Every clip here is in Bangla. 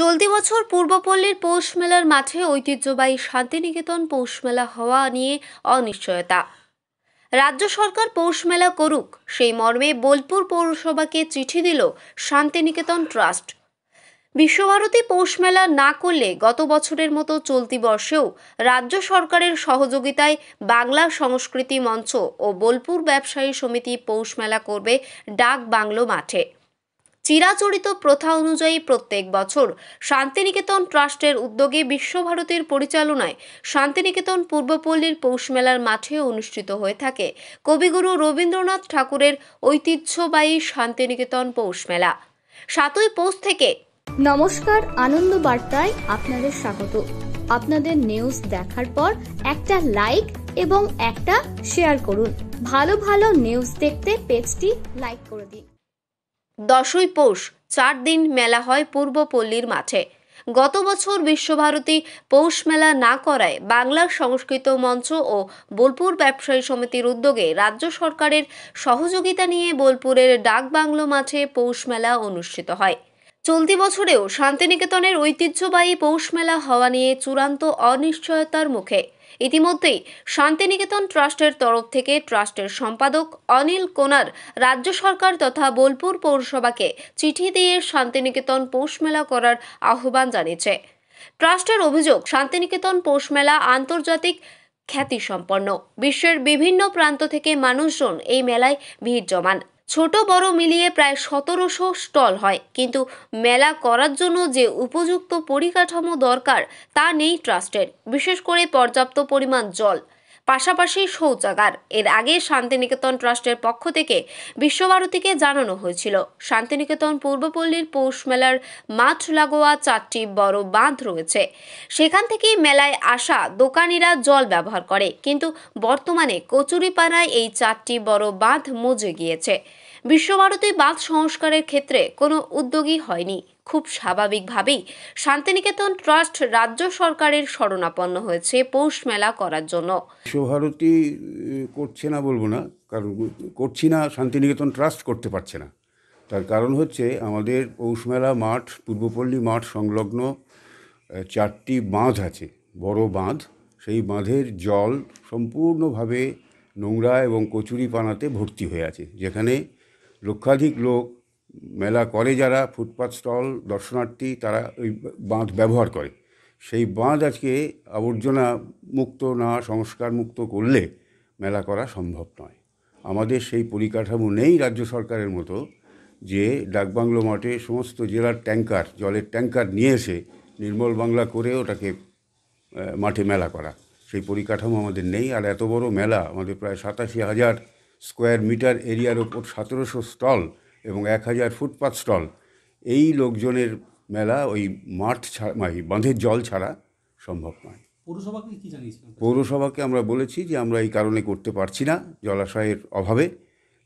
চলতি বছর পূর্বপল্লীর পৌষ মেলার মাঠে ঐতিহ্যবাহী শান্তিনিকেতন পৌষ মেলা হওয়া নিয়ে অনিশ্চয়তা। রাজ্য সরকার পৌষ মেলা করুক, সেই মর্মে বোলপুর পৌরসভাকে চিঠি দিল শান্তিনিকেতন ট্রাস্ট। বিশ্বভারতী পৌষ মেলা না করলে গত বছরের মতো চলতি বর্ষেও রাজ্য সরকারের সহযোগিতায় বাংলা সংস্কৃতি মঞ্চ ও বোলপুর ব্যবসায়ী সমিতি পৌষ মেলা করবে ডাক বাংলো মাঠে। চিরাচরিত প্রথা অনুযায়ী প্রত্যেক বছর শান্তিনিকেতন ট্রাস্টের উদ্যোগে বিশ্বভারতীর পরিচালনায় শান্তিনিকেতন পূর্বপল্লীর পৌষ মেলার মাঠে অনুষ্ঠিত হয়ে থাকে কবিগুরু রবীন্দ্রনাথ ঠাকুরের ঐতিহ্যবাহী শান্তিনিকেতন পৌষ মেলা। সাতই পৌষ থেকে নমস্কার, আনন্দ বার্তায় আপনাদের স্বাগত। আপনাদের নিউজ দেখার পর একটা লাইক এবং একটা শেয়ার করুন। ভালো ভালো নিউজ দেখতে পেজটি লাইক করে দিন। দশই পৌষ, চার দিন মেলা হয় পূর্বপল্লীর মাঠে। গত বছর বিশ্বভারতী পৌষ মেলা না করায় বাংলা সংস্কৃত মঞ্চ ও বোলপুর ব্যবসায়ী সমিতির উদ্যোগে রাজ্য সরকারের সহযোগিতা নিয়ে বোলপুরের ডাক বাংলো মাঠে পৌষ মেলা অনুষ্ঠিত হয়। চলতি বছরেও শান্তিনিকেতনের ঐতিহ্যবাহী পৌষ মেলা হওয়া নিয়ে চূড়ান্ত অনিশ্চয়তার মুখে ইতিমধ্যেই শান্তিনিকেতন ট্রাস্টের তরফ থেকে ট্রাস্টের সম্পাদক অনিল কোনার রাজ্য সরকার তথা বোলপুর পৌরসভাকে চিঠি দিয়ে শান্তিনিকেতন পৌষ মেলা করার আহ্বান জানিয়েছে। ট্রাস্টের অভিযোগ, শান্তিনিকেতন পৌষ মেলা আন্তর্জাতিক খ্যাতিসম্পন্ন। বিশ্বের বিভিন্ন প্রান্ত থেকে মানুষজন এই মেলায় ভিড় জমান। ছোট বড় মিলিয়ে প্রায় সতেরোশো স্টল হয়। কিন্তু মেলা করার জন্য যে উপযুক্ত পরিকাঠামো দরকার, তা নেই ট্রাস্টের। বিশেষ করে পর্যাপ্ত পরিমাণ জল। পাশাপাশি শৌচাগার। এর আগে শান্তিনিকেতন ট্রাস্টের পক্ষ থেকে বিশ্বভারতীকে জানানো হয়েছিল। শান্তিনিকেতন পূর্বপল্লীর পৌষ মেলার মাঠ লাগোয়া চারটি বড় বাঁধ রয়েছে। সেখান থেকেই মেলায় আসা দোকানিরা জল ব্যবহার করে। কিন্তু বর্তমানে কচুরিপাড়ায় এই চারটি বড় বাঁধ মজে গিয়েছে। বিশ্বভারতী বাঁধ সংস্কারের ক্ষেত্রে কোনো উদ্যোগী হয়নি। খুব স্বাভাবিকভাবেই শান্তিনিকেতন ট্রাস্ট রাজ্য সরকারের শরণাপন্ন হয়েছে পৌষ মেলা করার জন্য। বিশ্বভারতী করছে না বলব না, কারণ করছি না, শান্তিনিকেতন ট্রাস্ট করতে পারছে না। তার কারণ হচ্ছে আমাদের পৌষমেলা মাঠ, পূর্বপল্লী মাঠ সংলগ্ন চারটি বাঁধ আছে, বড় বাঁধ। সেই বাঁধের জল সম্পূর্ণভাবে নোংরা এবং কচুরি পানাতে ভর্তি হয়ে আছে, যেখানে লক্ষাধিক লোক মেলা করে যারা ফুটপাথ স্টল, দর্শনার্থী, তারা ওই বাঁধ ব্যবহার করে। সেই বাঁধ আজকে আবর্জনা মুক্ত না, সংস্কার মুক্ত করলে মেলা করা সম্ভব নয়। আমাদের সেই পরিকাঠামো নেই রাজ্য সরকারের মতো যে ডাকবাংলো মাঠে সমস্ত জেলার ট্যাঙ্কার জলের ট্যাঙ্কার নিয়ে এসে নির্মল বাংলা করে ওটাকে মাঠে মেলা করা। সেই পরিকাঠামো আমাদের নেই। আর এত বড় মেলা, আমাদের প্রায় সাতাশি হাজার স্কোয়ার মিটার এরিয়ার ওপর সতেরোশো স্টল এবং এক হাজার ফুটপাথ স্টল। এই লোকজনের মেলা ওই মাঠ ছাড়া মানে বাঁধের জল ছাড়া সম্ভব নয়। পৌরসভাকে কি পৌরসভাকে আমরা বলেছি যে আমরা এই কারণে করতে পারছি না জলাশয়ের অভাবে।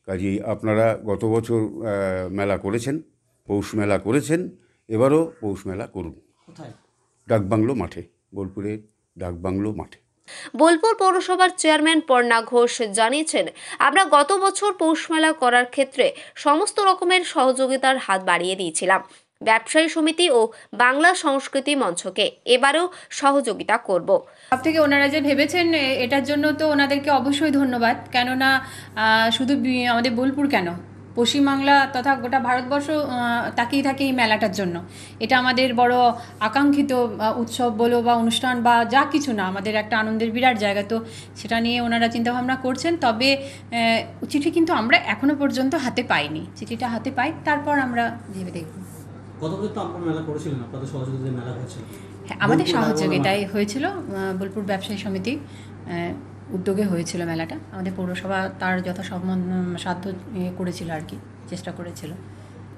কাজেই আপনারা গত বছর মেলা করেছেন পৌষ মেলা করেছেন এবারও পৌষ মেলা করুন। কোথায়? ডাকবাংলো মাঠে বোলপুরের ডাকবাংলো মাঠে। বোলপুর পৌরসভার চেয়ারম্যান পর্ণা ঘোষ জানিয়েছেন, আমরা গত বছর পৌষ মেলা করার ক্ষেত্রে সমস্ত রকমের সহযোগিতার হাত বাড়িয়ে দিয়েছিলাম। ব্যবসায়ী সমিতি ও বাংলা সংস্কৃতি মঞ্চকে এবারেও সহযোগিতা করব। সব থেকে ওনারা যে ভেবেছেন এটার জন্য তো ওনাদেরকে অবশ্যই ধন্যবাদ। কেননা শুধু আমাদের বোলপুর কেন? পশ্চিমবাংলা তথা গোটা ভারতবর্ষ তাকিয়ে থাকে এই মেলাটার জন্য। এটা আমাদের বড় আকাঙ্ক্ষিত উৎসব বলো বা অনুষ্ঠান বা যা কিছু না আমাদের একটা আনন্দের বিরাট জায়গা। তো সেটা নিয়ে ওনারা চিন্তাভাবনা করছেন। তবে চিঠি কিন্তু আমরা এখনও পর্যন্ত হাতে পাইনি। চিঠিটা হাতে পাই তারপর আমরা ভেবে দেখব। হ্যাঁ, আমাদের সহযোগিতায় হয়েছিল বোলপুর ব্যবসায়ী সমিতি। উদ্যোগে হয়েছিল মেলাটা। আমাদের পৌরসভা তার যথাসম্মান সাধ্য করেছিল আর কি চেষ্টা করেছিল।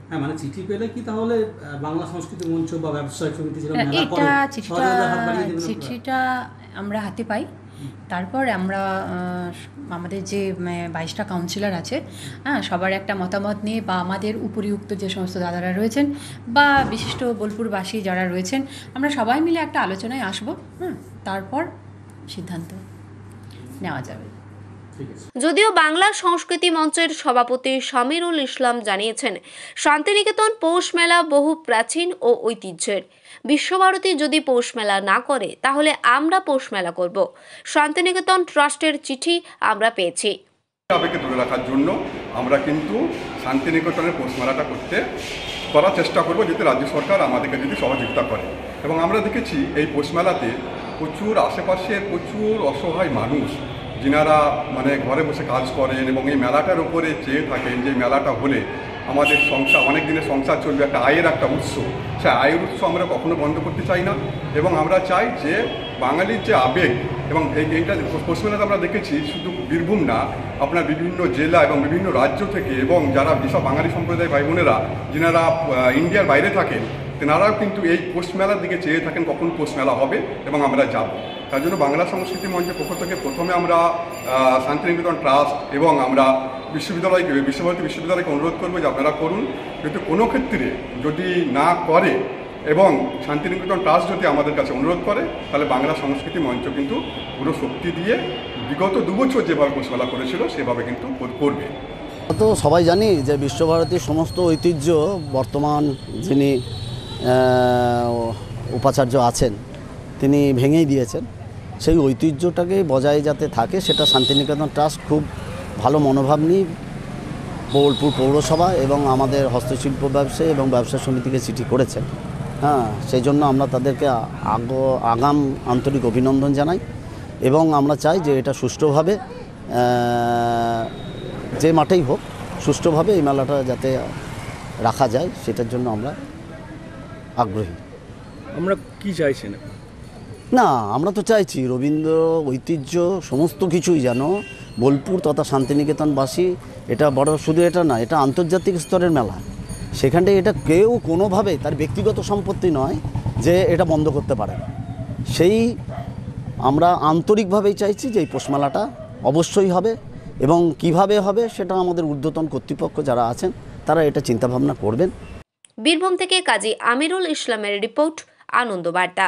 হ্যাঁ মানে চিঠি পেলে কি তাহলে বাংলা সংস্কৃতি মঞ্চ বা ব্যবসায়িক সমিতি এটা চিঠিটা? চিঠিটা আমরা হাতে পাই। তারপর আমরা আমাদের যে বাইশটা কাউন্সিলর আছে হ্যাঁ সবার একটা মতামত নিয়ে বা আমাদের উপরিউক্ত যে সমস্ত দাদারা রয়েছেন বা বিশিষ্ট বোলপুরবাসী যারা রয়েছেন আমরা সবাই মিলে একটা আলোচনায় আসব হ্যাঁ তারপর সিদ্ধান্ত। নেওয়া যাবে। যদিও বাংলা সংস্কৃতি মঞ্চের সভাপতি সামিরুল ইসলাম জানিয়েছেন শান্তিনিকেতন পৌষ মেলা বহু প্রাচীন ও ঐতিহ্যের। বিশ্বভারতী যদি পৌষ মেলা না করে তাহলে আমরা পৌষ মেলা করব। শান্তিনিকেতন ট্রাস্টের চিঠি আমরা পেয়েছি। আবেগকে ধরে রাখার জন্য আমরা কিন্তু শান্তিনিকেতনের পৌষমেলাটা করতে করার চেষ্টা করব যাতে রাজ্য সরকার আমাদেরকে যদি সহযোগিতা করে। এবং আমরা দেখেছি এই পৌষমেলাতে প্রচুর আশেপাশের প্রচুর অসহায় মানুষ, যিনারা মানে ঘরে বসে কাজ করেন এবং এই মেলাটার উপরে চেয়ে থাকেন যে মেলাটা হলে আমাদের সংসার, অনেক দিনের সংসার চলবে, একটা আয়ের একটা উৎস। সে আয়ের উৎস আমরা কখনো বন্ধ করতে চাই না এবং আমরা চাই যে বাঙালির যে আবেগ এবং এই এইটা পশ্চিমবঙ্গে আমরা দেখেছি শুধু বীরভূম না, আপনার বিভিন্ন জেলা এবং বিভিন্ন রাজ্য থেকে এবং যারা যেসব বাঙালি সম্প্রদায় ভাই বোনেরা যিনারা ইন্ডিয়ার বাইরে থাকেন তেনারাও কিন্তু এই পোস্ট মেলার দিকে চেয়ে থাকেন কখন পোস্ট মেলা হবে এবং আমরা যাব। তার জন্য বাংলা সংস্কৃতি মঞ্চের পক্ষ থেকে প্রথমে আমরা শান্তিনিকেতন ট্রাস্ট এবং আমরা বিশ্ববিদ্যালয়কে বিশ্বভারতী বিশ্ববিদ্যালয়কে অনুরোধ করব যে আপনারা করুন। কিন্তু কোনো ক্ষেত্রে যদি না করে এবং শান্তিনিকেতন ট্রাস্ট যদি আমাদের কাছে অনুরোধ করে, তাহলে বাংলা সংস্কৃতি মঞ্চ কিন্তু পুরো শক্তি দিয়ে বিগত দুবছর যেভাবে পোষমেলা করেছিল, সেভাবে কিন্তু করবে। তো সবাই জানি যে বিশ্বভারতীর সমস্ত ঐতিহ্য বর্তমান যিনি উপাচার্য আছেন, তিনি ভেঙেই দিয়েছেন। সেই ঐতিহ্যটাকে বজায় যাতে থাকে, সেটা শান্তিনিকেতন ট্রাস্ট খুব ভালো মনোভাব নিয়ে বোলপুর পৌরসভা এবং আমাদের হস্তশিল্প ব্যবসায়ী এবং ব্যবসা সমিতিকে চিঠি করেছেন। হ্যাঁ সেই জন্য আমরা তাদেরকে আগ, আগাম আন্তরিক অভিনন্দন জানাই এবং আমরা চাই যে এটা সুষ্ঠুভাবে যে মাঠেই হোক, সুষ্ঠুভাবে এই মেলাটা যাতে রাখা যায়, সেটার জন্য আমরা আগ্রহী। আমরা কি চাইছেন? না আমরা তো চাইছি রবীন্দ্র ঐতিহ্য সমস্ত কিছুই যেন বোলপুর তথা শান্তিনিকেতনবাসী এটা বড় শুধু এটা না এটা আন্তর্জাতিক স্তরের মেলা। সেখানটায় এটা কেউ কোনোভাবে তার ব্যক্তিগত সম্পত্তি নয় যে এটা বন্ধ করতে পারে সেই আমরা আন্তরিকভাবেই চাইছি যে এই পোষমেলাটা অবশ্যই হবে এবং কীভাবে হবে সেটা আমাদের ঊর্ধ্বতন কর্তৃপক্ষ যারা আছেন তারা এটা চিন্তাভাবনা করবেন। বীরভূম থেকে কাজী আমিরুল ইসলামের রিপোর্ট আনন্দবার্তা।